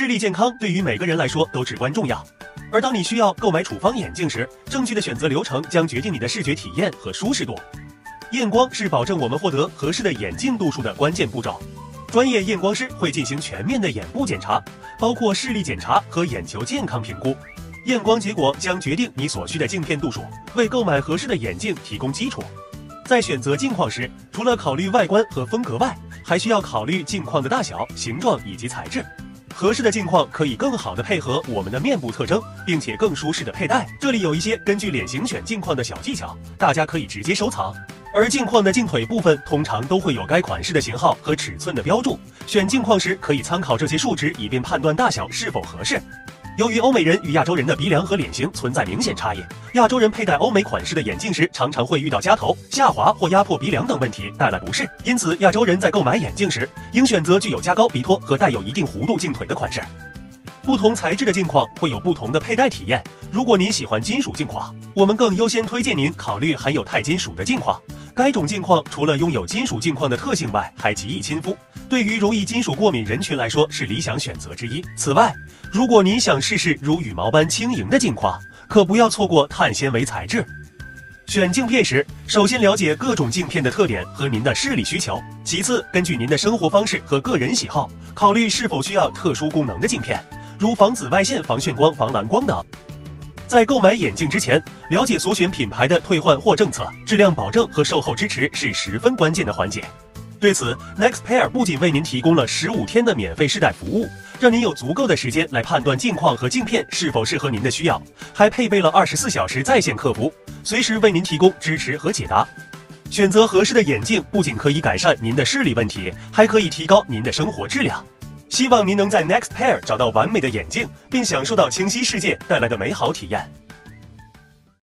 视力健康对于每个人来说都至关重要。而当你需要购买处方眼镜时，正确的选择流程将决定你的视觉体验和舒适度。验光是保证我们获得合适的眼镜度数的关键步骤。专业验光师会进行全面的眼部检查，包括视力检查和眼球健康评估。验光结果将决定你所需的镜片度数，为购买合适的眼镜提供基础。在选择镜框时，除了考虑外观和风格外，还需要考虑镜框的大小、形状以及材质。合适的镜框可以更好的配合我们的面部特征，并且更舒适的佩戴。这里有一些根据脸型选镜框的小技巧，大家可以直接收藏。而镜框的镜腿部分通常都会有该款式的型号和尺寸的标注，选镜框时可以参考这些数值，以便判断大小是否合适。由于欧美人与亚洲人的鼻梁和脸型存在明显差异，亚洲人佩戴欧美款式的眼镜时，常常会遇到夹头、下滑或压迫鼻梁等问题，带来不适。因此，亚洲人在购买眼镜时，应选择具有加高鼻托和带有一定弧度镜腿的款式。不同材质的镜框会有不同的佩戴体验。如果您喜欢金属镜框，我们更优先推荐您考虑含有钛金属的镜框。该种镜框除了拥有金属镜框的特性外，还极易亲肤，对于容易金属过敏人群来说是理想选择之一。此外，如果您想试试如羽毛般轻盈的镜框，可不要错过碳纤维材质。选镜片时，首先了解各种镜片的特点和您的视力需求，其次根据您的生活方式和个人喜好，考虑是否需要特殊功能的镜片，如防紫外线、防眩光、防蓝光等。在购买眼镜之前，了解所选品牌的退换货政策、质量保证和售后支持是十分关键的环节。对此，NextPair 不仅为您提供了十五天的免费试戴服务，让您有足够的时间来判断镜框和镜片是否适合您的需要，还配备了二十四小时在线客服，随时为您提供支持和解答。选择合适的眼镜不仅可以改善您的视力问题，还可以提高您的生活质量。希望您能在 Next Pair 找到完美的眼镜，并享受到清晰世界带来的美好体验。